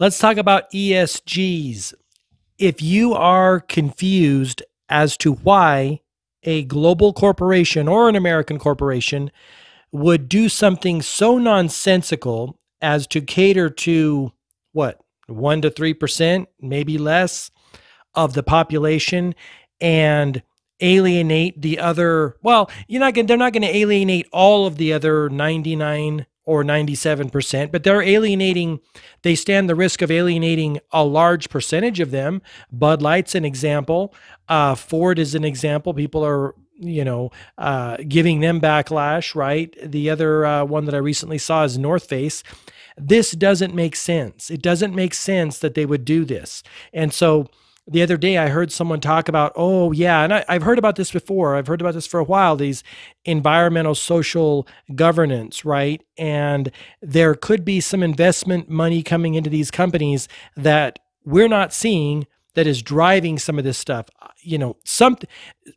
Let's talk about ESGs. If you are confused as to why a global corporation or an American corporation would do something so nonsensical as to cater to what, 1 to 3%, maybe less of the population and alienate the other well you're not going they're not going to alienate all of the other 99 or 97%, but they're alienating, they stand the risk of alienating a large percentage of them. Bud Light's an example. Uh, Ford is an example. People are, you know, uh, giving them backlash, right? The other uh, one that I recently saw is North Face. This doesn't make sense. It doesn't make sense that they would do this. And so, the other day I heard someone talk about, oh, yeah, and I, have heard about this before. I've heard about this for a while, these environmental social governance, right? And there could be some investment money coming into these companies that we're not seeing that is driving some of this stuff. Uh, you know, something,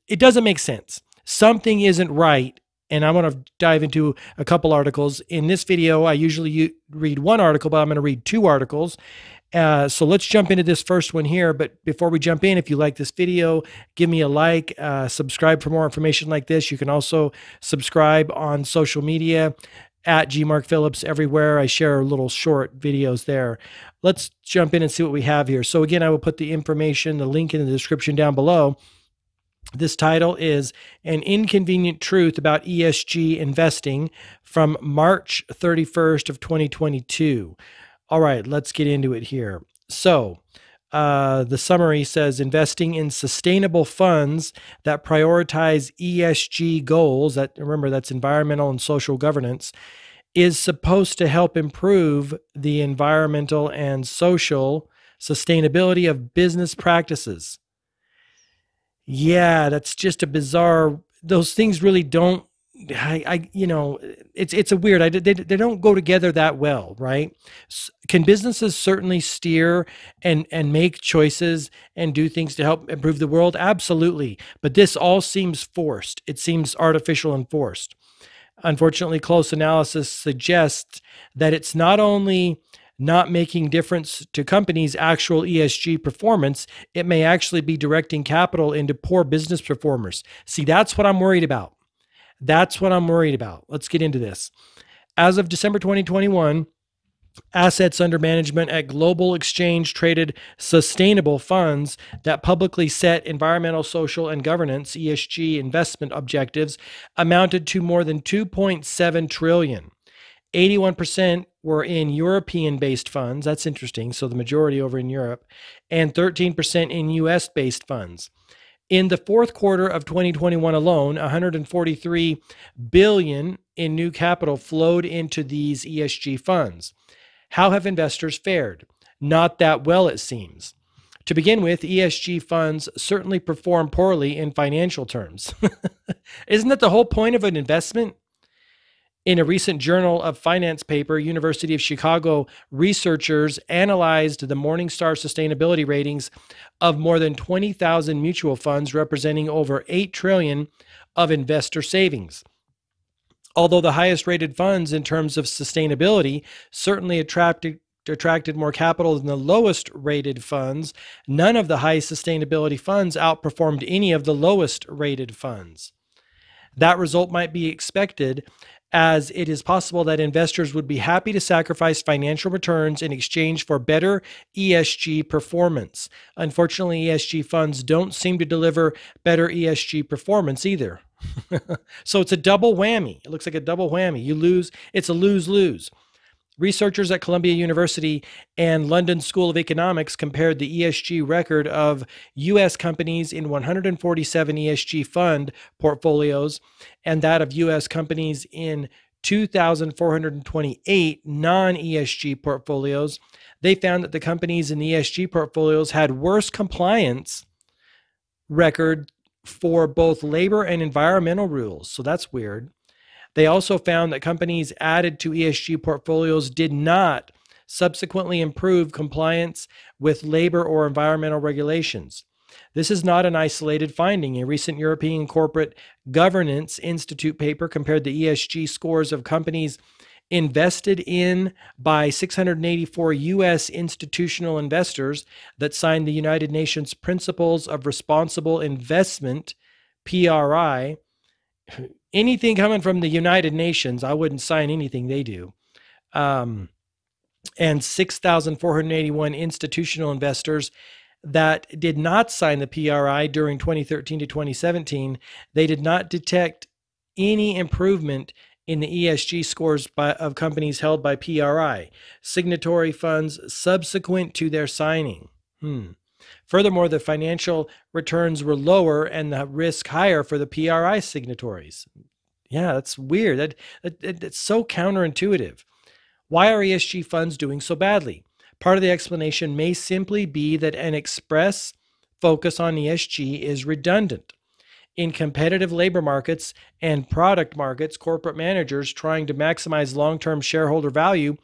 it doesn't make sense. Something isn't right. And I want to dive into a couple articles. In this video, I usually read one article, but I'm going to read two articles. Uh, so let's jump into this first one here. But before we jump in, if you like this video, give me a like, uh, subscribe for more information like this. You can also subscribe on social media at G Mark Phillips everywhere. I share little short videos there. Let's jump in and see what we have here. So again, I will put the information, the link in the description down below. This title is An Inconvenient Truth About ESG Investing from March 31st of 2022. All right, let's get into it here. So, uh, the summary says investing in sustainable funds that prioritize ESG goals, that remember that's environmental and social governance, is supposed to help improve the environmental and social sustainability of business practices. Yeah, that's just a bizarre, those things really don't I, I, you know, it's it's a weird. I, they, they don't go together that well, right? Can businesses certainly steer and and make choices and do things to help improve the world? Absolutely, but this all seems forced. It seems artificial and forced. Unfortunately, close analysis suggests that it's not only not making difference to companies' actual ESG performance, it may actually be directing capital into poor business performers. See, that's what I'm worried about that's what I'm worried about. Let's get into this. As of December 2021, assets under management at global exchange traded sustainable funds that publicly set environmental, social, and governance ESG investment objectives amounted to more than 2.7 trillion. 81% were in European based funds. That's interesting. So the majority over in Europe, and 13% in US based funds. In the fourth quarter of 2021 alone, 143 billion in new capital flowed into these ESG funds. How have investors fared? Not that well, it seems. To begin with, ESG funds certainly perform poorly in financial terms. Isn't that the whole point of an investment? In a recent Journal of Finance paper, University of Chicago researchers analyzed the Morningstar sustainability ratings of more than 20,000 mutual funds representing over 8 trillion of investor savings. Although the highest rated funds in terms of sustainability certainly attracted attracted more capital than the lowest rated funds, none of the high sustainability funds outperformed any of the lowest rated funds. That result might be expected as it is possible that investors would be happy to sacrifice financial returns in exchange for better ESG performance. Unfortunately, ESG funds don't seem to deliver better ESG performance either. so it's a double whammy. It looks like a double whammy. You lose, it's a lose lose. Researchers at Columbia University and London School of Economics compared the ESG record of U.S. companies in 147 ESG fund portfolios and that of U.S. companies in 2,428 non ESG portfolios. They found that the companies in the ESG portfolios had worse compliance record for both labor and environmental rules. So that's weird. They also found that companies added to ESG portfolios did not subsequently improve compliance with labor or environmental regulations. This is not an isolated finding. A recent European Corporate Governance Institute paper compared the ESG scores of companies invested in by 684 U.S. institutional investors that signed the United Nations Principles of Responsible Investment, PRI. Anything coming from the United Nations, I wouldn't sign anything they do. Um, and 6,481 institutional investors that did not sign the PRI during 2013 to 2017, they did not detect any improvement in the ESG scores by, of companies held by PRI, signatory funds subsequent to their signing. Hmm. Furthermore, the financial returns were lower and the risk higher for the PRI signatories. Yeah, that's weird. That, that, that's so counterintuitive. Why are ESG funds doing so badly? Part of the explanation may simply be that an express focus on ESG is redundant. In competitive labor markets and product markets, corporate managers trying to maximize long term shareholder value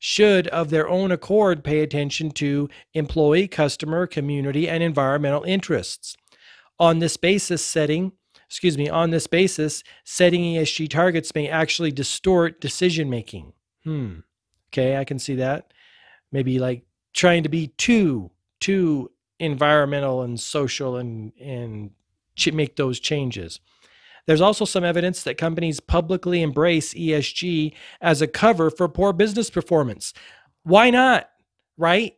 should, of their own accord, pay attention to employee, customer, community, and environmental interests. On this basis, setting excuse me, on this basis, setting ESG targets may actually distort decision making. Hmm. Okay, I can see that maybe like trying to be too too environmental and social and and make those changes. There's also some evidence that companies publicly embrace ESG as a cover for poor business performance. Why not? Right?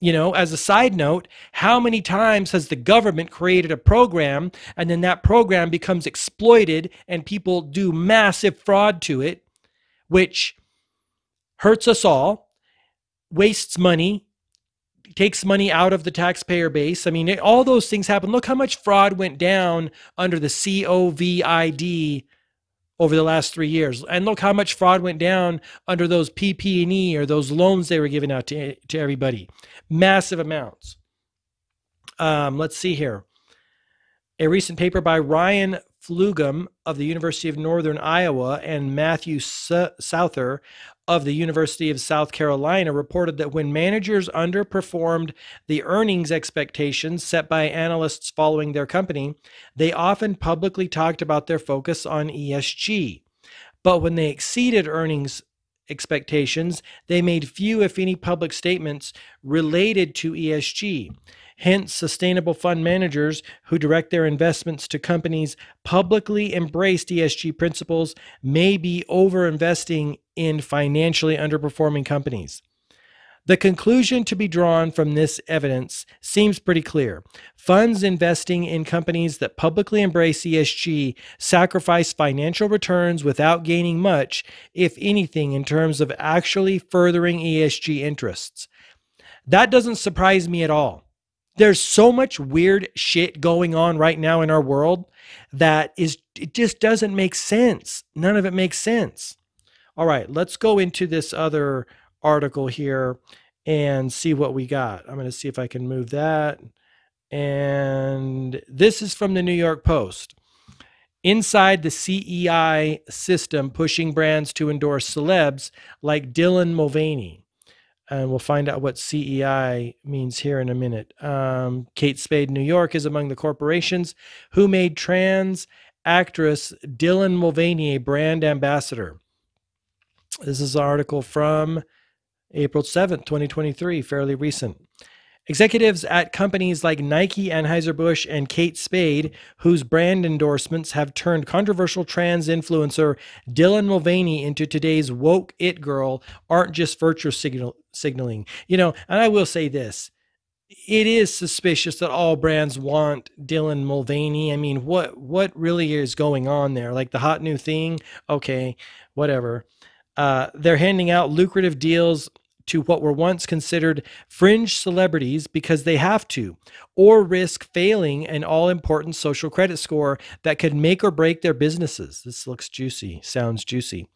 You know, as a side note, how many times has the government created a program and then that program becomes exploited and people do massive fraud to it, which hurts us all wastes money, takes money out of the taxpayer base. I mean, it, all those things happen. Look how much fraud went down under the COVID over the last three years, and look how much fraud went down under those PP&E or those loans they were giving out to to everybody, massive amounts. Um, let's see here. A recent paper by Ryan Flugum of the University of Northern Iowa and Matthew Souther of the University of South Carolina reported that when managers underperformed the earnings expectations set by analysts following their company, they often publicly talked about their focus on ESG. But when they exceeded earnings expectations, they made few, if any, public statements related to ESG. Hence, sustainable fund managers who direct their investments to companies publicly embraced ESG principles may be overinvesting in financially underperforming companies. The conclusion to be drawn from this evidence seems pretty clear. Funds investing in companies that publicly embrace ESG sacrifice financial returns without gaining much, if anything, in terms of actually furthering ESG interests. That doesn't surprise me at all there's so much weird shit going on right now in our world that is it just doesn't make sense. None of it makes sense. All right, let's go into this other article here and see what we got. I'm going to see if I can move that. And this is from the New York Post. Inside the CEI system, pushing brands to endorse celebs like Dylan Mulvaney and we'll find out what CEI means here in a minute. Um, Kate Spade New York is among the corporations who made trans actress Dylan Mulvaney a brand ambassador. This is an article from April 7th, 2023, fairly recent. Executives at companies like Nike, Anheuser-Busch, and Kate Spade, whose brand endorsements have turned controversial trans influencer Dylan Mulvaney into today's woke it girl, aren't just virtue signal- signaling. You know, and I will say this. It is suspicious that all brands want Dylan Mulvaney. I mean, what what really is going on there? Like the hot new thing? Okay, whatever. Uh, they're handing out lucrative deals to what were once considered fringe celebrities because they have to, or risk failing an all important social credit score that could make or break their businesses. This looks juicy, sounds juicy.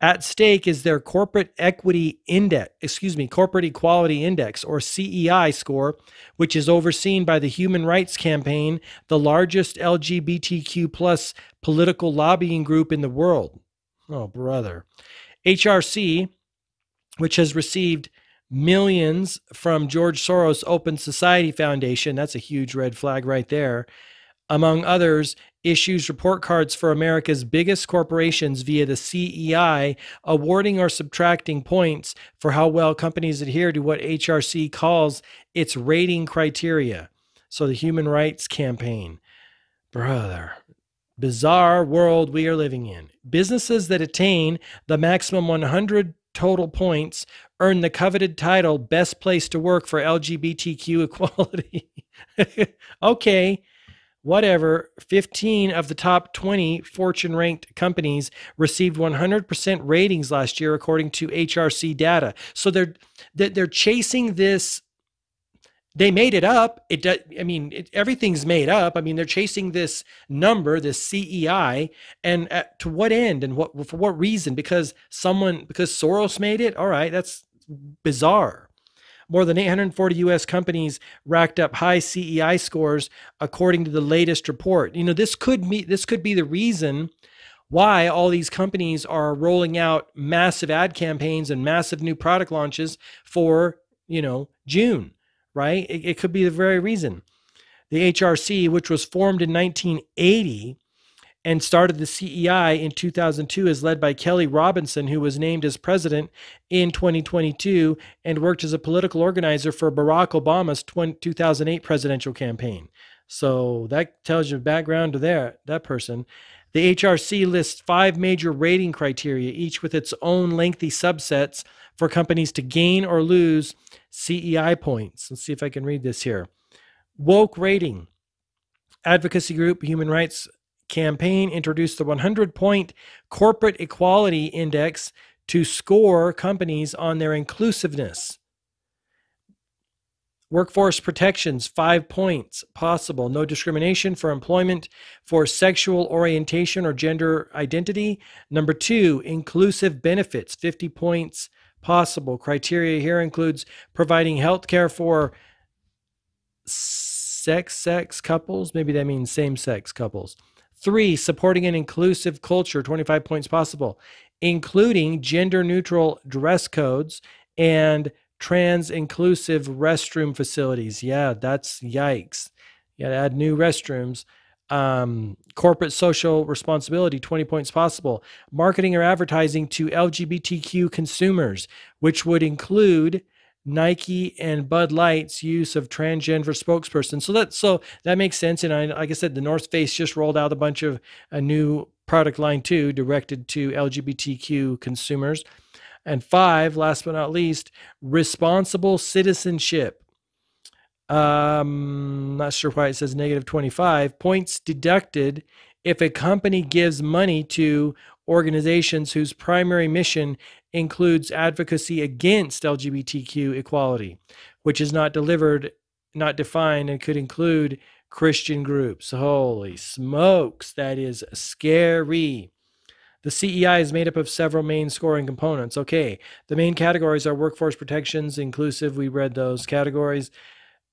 At stake is their corporate equity index, excuse me, corporate equality index or CEI score, which is overseen by the Human Rights Campaign, the largest LGBTQ plus political lobbying group in the world. Oh, brother. HRC, which has received millions from George Soros Open Society Foundation. That's a huge red flag right there. among others, issues report cards for America's biggest corporations via the CEI, awarding or subtracting points for how well companies adhere to what HRC calls its rating criteria. So, the Human Rights Campaign. Brother, bizarre world we are living in. Businesses that attain the maximum 100 total points earn the coveted title Best Place to Work for LGBTQ Equality. okay, whatever. 15 of the top 20 Fortune ranked companies received 100% ratings last year, according to HRC data. So they're, they're chasing this they made it up. It does. I mean, it, everything's made up. I mean, they're chasing this number, this CEI, and at, to what end and what for what reason? Because someone, because Soros made it. All right, that's bizarre. More than 840 U.S. companies racked up high CEI scores, according to the latest report. You know, this could be this could be the reason why all these companies are rolling out massive ad campaigns and massive new product launches for you know June right? It, it could be the very reason. The HRC, which was formed in 1980 and started the CEI in 2002, is led by Kelly Robinson, who was named as president in 2022 and worked as a political organizer for Barack Obama's 2008 presidential campaign. So that tells you background to there, that person. The HRC lists five major rating criteria, each with its own lengthy subsets for companies to gain or lose CEI points. Let's see if I can read this here. Woke rating. Advocacy group Human Rights Campaign introduced the 100 point Corporate Equality Index to score companies on their inclusiveness. Workforce protections, five points possible. No discrimination for employment for sexual orientation or gender identity. Number two, inclusive benefits, 50 points possible. Criteria here includes providing health care for sex sex couples. Maybe that means same sex couples. Three, supporting an inclusive culture, 25 points possible, including gender neutral dress codes and trans inclusive restroom facilities. Yeah, that's yikes. You gotta add new restrooms um, corporate social responsibility 20 points possible. Marketing or advertising to lgbtq consumers which would include nike and bud light's use of transgender spokesperson. So that so that makes sense. And I, like i said the north face just rolled out a bunch of a new product line too directed to lgbtq consumers. And five last but not least responsible citizenship um, not sure why it says negative 25 points deducted if a company gives money to organizations whose primary mission includes advocacy against LGBTQ equality, which is not delivered, not defined, and could include Christian groups. Holy smokes, that is scary. The CEI is made up of several main scoring components. Okay, the main categories are workforce protections, inclusive. We read those categories.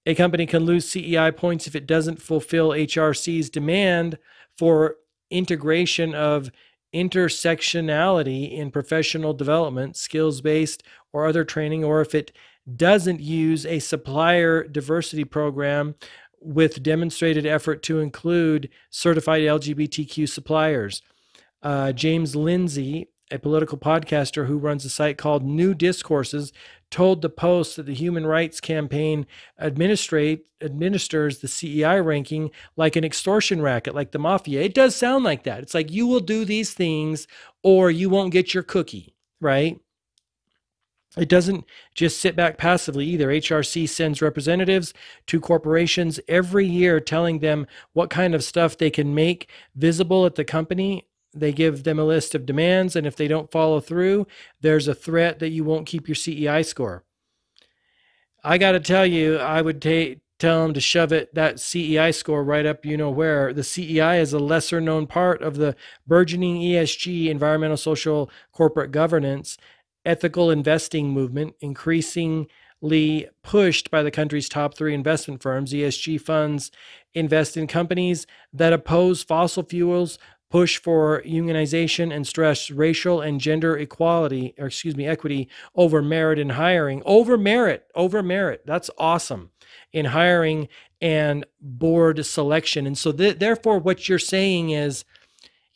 A company can lose CEI points if it doesn't fulfill HRC's demand for integration of intersectionality in professional development, skills based, or other training, or if it doesn't use a supplier diversity program with demonstrated effort to include certified LGBTQ suppliers. Uh, James Lindsay, a political podcaster who runs a site called New Discourses, told the Post that the Human Rights Campaign administrate administers the CEI ranking like an extortion racket, like the mafia. It does sound like that. It's like you will do these things or you won't get your cookie, right? It doesn't just sit back passively either. HRC sends representatives to corporations every year telling them what kind of stuff they can make visible at the company they give them a list of demands, and if they don't follow through, there's a threat that you won't keep your CEI score. I got to tell you, I would take tell them to shove it that CEI score right up you know where. The CEI is a lesser known part of the burgeoning ESG environmental social corporate governance ethical investing movement increasingly pushed by the country's top 3 investment firms. ESG funds invest in companies that oppose fossil fuels, push for unionization and stress racial and gender equality, or excuse me, equity over merit in hiring, over merit, over merit. That's awesome in hiring and board selection. And so, th- therefore, what you're saying is,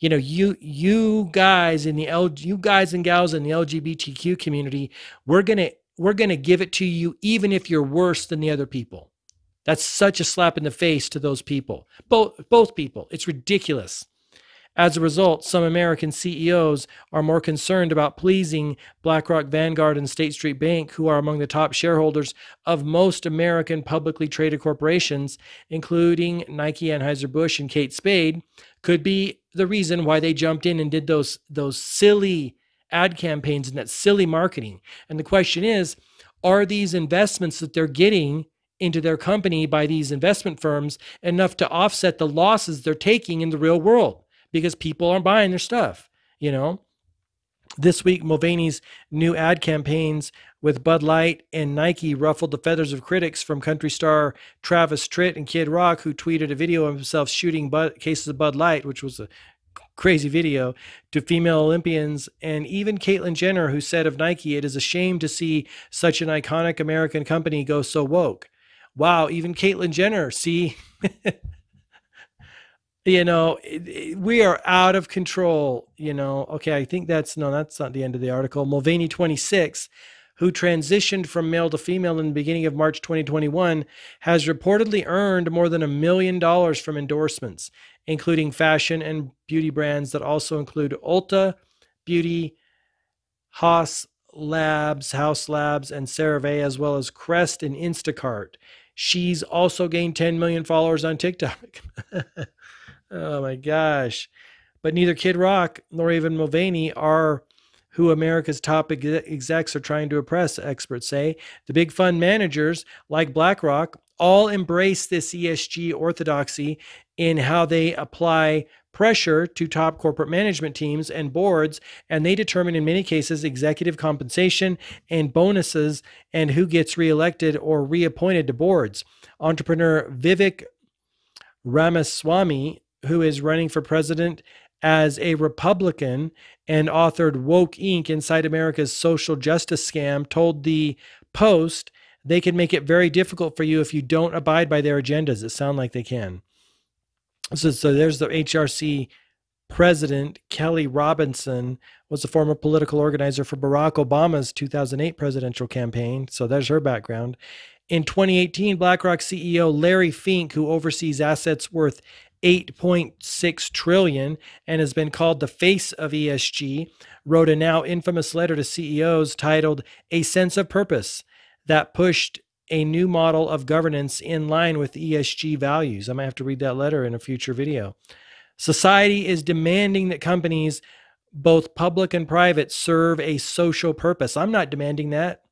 you know, you you guys in the L, you guys and gals in the LGBTQ community, we're gonna we're gonna give it to you even if you're worse than the other people. That's such a slap in the face to those people, both both people. It's ridiculous. As a result, some American CEOs are more concerned about pleasing BlackRock, Vanguard, and State Street Bank, who are among the top shareholders of most American publicly traded corporations, including Nike, Anheuser-Busch, and Kate Spade, could be the reason why they jumped in and did those those silly ad campaigns and that silly marketing. And the question is, are these investments that they're getting into their company by these investment firms enough to offset the losses they're taking in the real world? Because people aren't buying their stuff, you know? This week, Mulvaney's new ad campaigns with Bud Light and Nike ruffled the feathers of critics from country star Travis Tritt and Kid Rock, who tweeted a video of himself shooting Bud, cases of Bud Light, which was a crazy video, to female Olympians, and even Caitlyn Jenner, who said of Nike, It is a shame to see such an iconic American company go so woke. Wow, even Caitlyn Jenner, see? you know we are out of control you know. Okay i think that's no that's not the end of the article. Mulvaney 26 who transitioned from male to female in the beginning of march 2021 has reportedly earned more than a million dollars from endorsements including fashion and beauty brands that also include ulta beauty haus labs house labs and cerave as well as crest and instacart. She's also gained 10 million followers on tiktok Oh my gosh. But neither Kid Rock nor even Mulvaney are who America's top execs are trying to oppress, experts say. The big fund managers, like BlackRock, all embrace this ESG orthodoxy in how they apply pressure to top corporate management teams and boards, and they determine in many cases executive compensation and bonuses and who gets reelected or reappointed to boards. Entrepreneur Vivek Ramaswamy who is running for president as a Republican and authored Woke Inc. Inside America's Social Justice Scam, told the Post they can make it very difficult for you if you don't abide by their agendas. It sounds like they can. So, so there's the HRC president, Kelly Robinson, was a former political organizer for Barack Obama's 2008 presidential campaign. So there's her background. In 2018, BlackRock CEO Larry Fink, who oversees assets worth 8.6 trillion and has been called the face of ESG, wrote a now infamous letter to CEOs titled A Sense of Purpose that pushed a new model of governance in line with ESG values. I might have to read that letter in a future video. Society is demanding that companies, both public and private, serve a social purpose. I'm not demanding that.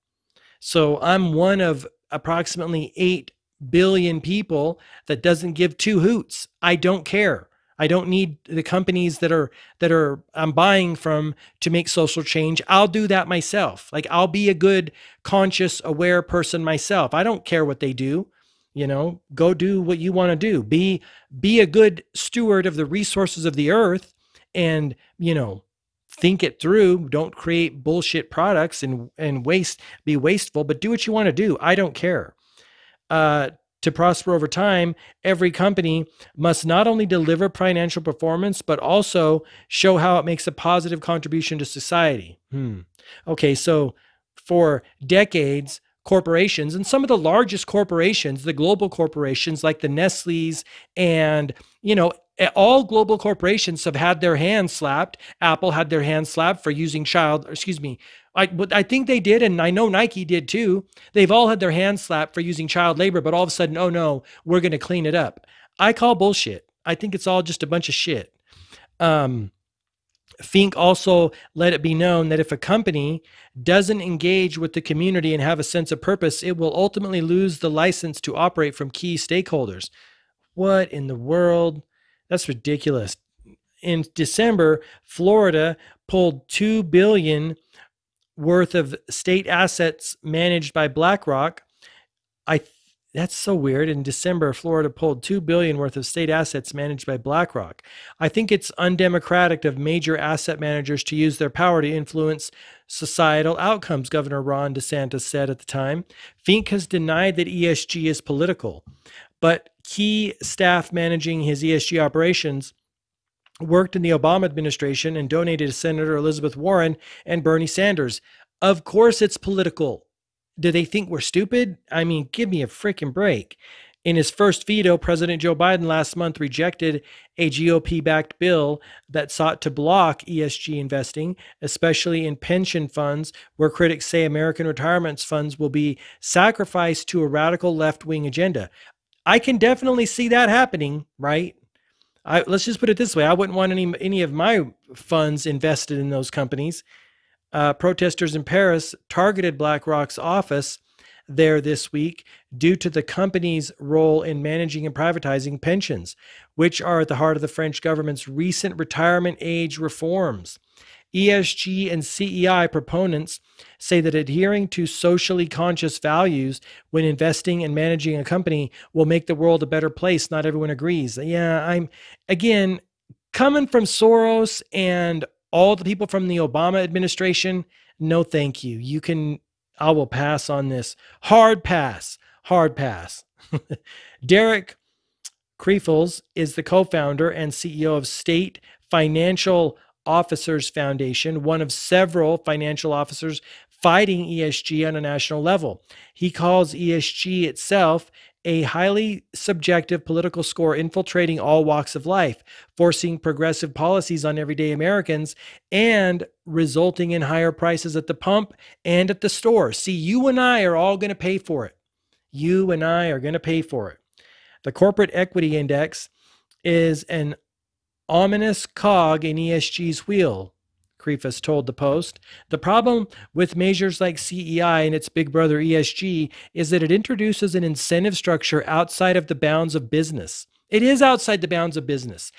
So I'm one of approximately 8 billion people that doesn't give two hoots. I don't care. I don't need the companies that are that are I'm buying from to make social change. I'll do that myself. Like I'll be a good conscious aware person myself. I don't care what they do. You know, go do what you want to do. Be be a good steward of the resources of the earth and, you know, think it through. Don't create bullshit products and and waste be wasteful, but do what you want to do. I don't care uh, to prosper over time, every company must not only deliver financial performance, but also show how it makes a positive contribution to society. Hmm. Okay, so for decades, corporations and some of the largest corporations, the global corporations like the Nestle's and, you know, all global corporations have had their hands slapped. Apple had their hands slapped for using child, excuse me, I, I think they did, and I know Nike did too. They've all had their hands slapped for using child labor, but all of a sudden, oh no, we're going to clean it up. I call bullshit. I think it's all just a bunch of shit. Um, Fink also let it be known that if a company doesn't engage with the community and have a sense of purpose, it will ultimately lose the license to operate from key stakeholders. What in the world? That's ridiculous. In December, Florida pulled 2 billion worth of state assets managed by BlackRock. I that's so weird. In December, Florida pulled 2 billion worth of state assets managed by BlackRock. I think it's undemocratic of major asset managers to use their power to influence societal outcomes, Governor Ron DeSantis said at the time. Fink has denied that ESG is political. but key staff managing his ESG operations worked in the Obama administration and donated to Senator Elizabeth Warren and Bernie Sanders. Of course, it's political. Do they think we're stupid? I mean, give me a freaking break. In his first veto, President Joe Biden last month rejected a GOP backed bill that sought to block ESG investing, especially in pension funds, where critics say American retirement funds will be sacrificed to a radical left wing agenda. I can definitely see that happening, right? I, let's just put it this way: I wouldn't want any any of my funds invested in those companies. Uh, protesters in Paris targeted BlackRock's office there this week due to the company's role in managing and privatizing pensions, which are at the heart of the French government's recent retirement age reforms. ESG and CEI proponents say that adhering to socially conscious values when investing and managing a company will make the world a better place. Not everyone agrees. Yeah, I'm, again, coming from Soros and all the people from the Obama administration, no thank you. You can, I will pass on this. Hard pass, hard pass. Derek Kreifels is the co founder and CEO of State Financial Officers Foundation, one of several financial officers fighting ESG on a national level. He calls ESG itself a highly subjective political score infiltrating all walks of life, forcing progressive policies on everyday Americans and resulting in higher prices at the pump and at the store. See, you and I are all going to pay for it. You and I are going to pay for it. The corporate equity index is an ominous cog in ESG's wheel, Kreifels told the Post. The problem with measures like CEI and its big brother ESG is that it introduces an incentive structure outside of the bounds of business. It is outside the bounds of business.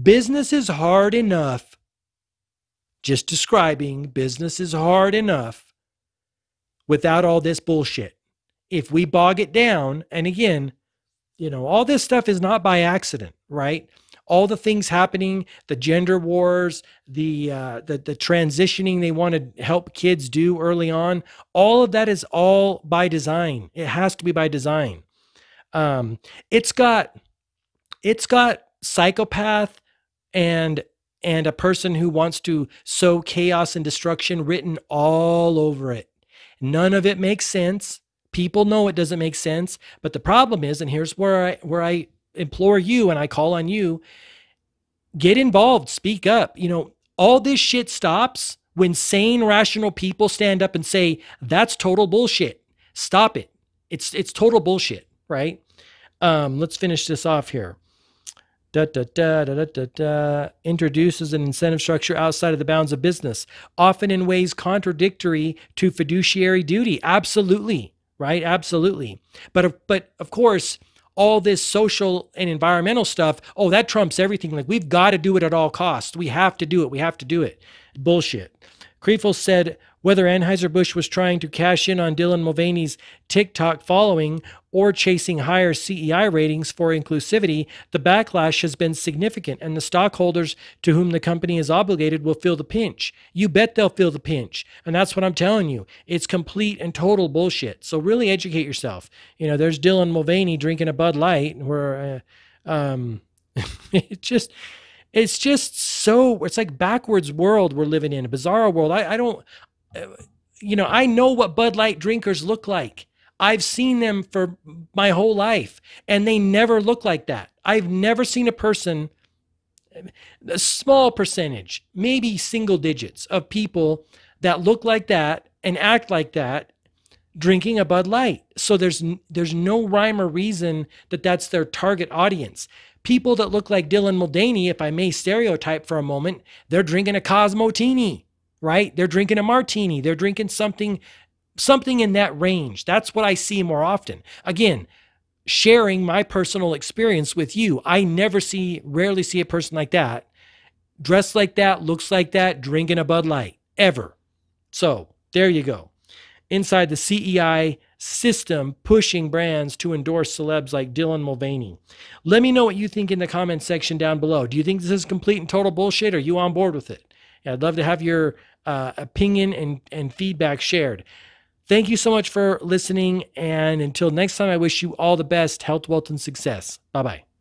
Business is hard enough. Just describing business is hard enough without all this bullshit. If we bog it down, and again, you know, all this stuff is not by accident, right? All the things happening, the gender wars, the uh, the the transitioning they want to help kids do early on, all of that is all by design. It has to be by design. Um, it's got it's got psychopath and and a person who wants to sow chaos and destruction written all over it. None of it makes sense. People know it doesn't make sense, but the problem is, and here's where I where I implore you and I call on you get involved, speak up. You know, all this shit stops when sane, rational people stand up and say, that's total bullshit. Stop it. It's it's total bullshit, right? Um, let's finish this off here. Da, da, da, da, da, da, introduces an incentive structure outside of the bounds of business, often in ways contradictory to fiduciary duty. Absolutely, right? Absolutely. But but of course, all this social and environmental stuff, oh, that trumps everything. Like we've got to do it at all costs. We have to do it. We have to do it. Bullshit. Kreifels said whether Anheuser-Busch was trying to cash in on Dylan Mulvaney's TikTok following or chasing higher CEI ratings for inclusivity, the backlash has been significant, and the stockholders to whom the company is obligated will feel the pinch. You bet they'll feel the pinch. And that's what I'm telling you. It's complete and total bullshit. So really educate yourself. You know, there's Dylan Mulvaney drinking a Bud Light, where uh, um, it just it's just so it's like backwards world we're living in a bizarre world i, I don't you know, I know what Bud Light drinkers look like. I've seen them for my whole life, and they never look like that. I've never seen a person, a small percentage, maybe single digits of people that look like that and act like that drinking a Bud Light. So there's there's no rhyme or reason that that's their target audience. People that look like Dylan Mulvaney, if I may stereotype for a moment, they're drinking a Cosmotini right? They're drinking a martini, they're drinking something something in that range. That's what I see more often. Again, sharing my personal experience with you. I never see rarely see a person like that dressed like that, looks like that, drinking a Bud Light ever. So, there you go. Inside the CEI system pushing brands to endorse celebs like Dylan Mulvaney. Let me know what you think in the comments section down below. Do you think this is complete and total bullshit? Are you on board with it? I'd love to have your uh, opinion and, and feedback shared. Thank you so much for listening. And until next time, I wish you all the best health, wealth, and success. Bye bye.